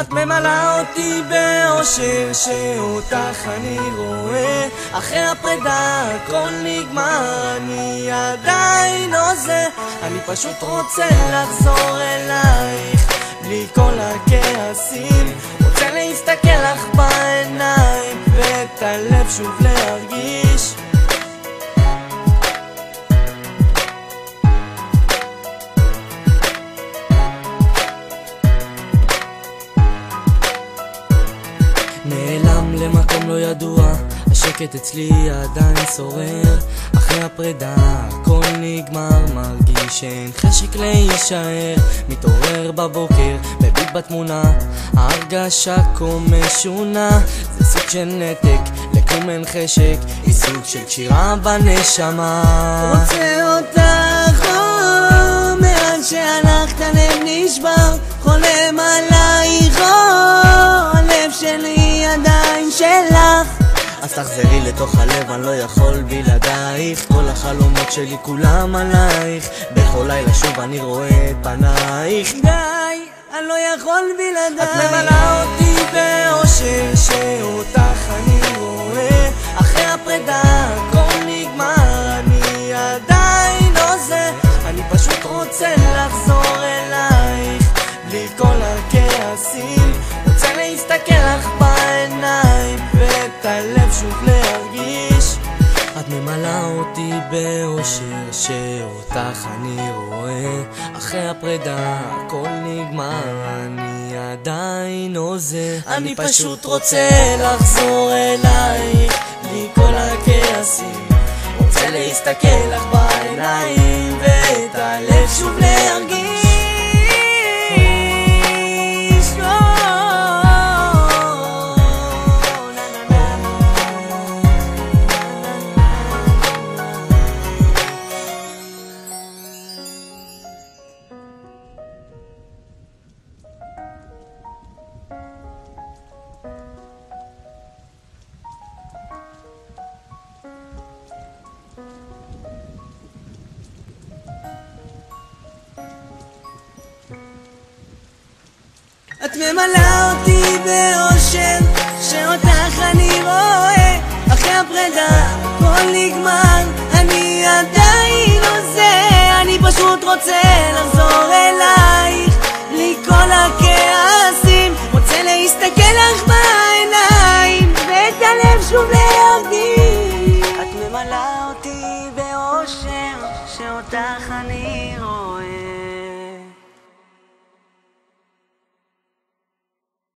את ממלאה אותי באושר שאותך אני רואה. אחרי הפרידה הכל נגמר אני עדיין עוזר. אני פשוט רוצה לחזור אלייך בלי כל הכעסים. רוצה להסתכל לך בעיניים ואת הלב שוב להרגיש נעלם למקום לא ידוע, השקט אצלי עדיין שורר. אחרי הפרידה הכל נגמר, מרגיש שאין חשק להישאר. מתעורר בבוקר, מביט בתמונה, ההרגשה כה משונה. זה סוג של נתק, לכלום אין חשק, היא סוג של קשירה בנשמה. רוצה אותך, או, מאז שהלכת הלב נשבר, שלך. אז תחזרי לתוך הלב, אני לא יכול בלעדייך. כל החלומות שלי כולם עלייך. בכל לילה שוב אני רואה את פנייך. די, אני לא יכול בלעדיי. את ממלאה אותי באושר שאותך אני רואה. אחרי הפרידה הכל נגמר אני עדיין עוזר אני פשוט רוצה לחזור ממלאה אותי באושר שאותך אני רואה. אחרי הפרידה הכל נגמר אני עדיין עוזר. אני פשוט רוצה לחזור אלייך בלי כל הכעסים. רוצה להסתכל לך בעיניים ואת הלב שוב להרגיש את ממלאה אותי באושר, שאותך אני רואה. אחרי הפרידה, הכל נגמר, אני עדיין עוזר. אני פשוט רוצה לחזור אלייך, בלי כל הכעסים. רוצה להסתכל לך בעיניים, ואת הלב שוב להרגיש. את ממלאה אותי באושר שאותך אני רואה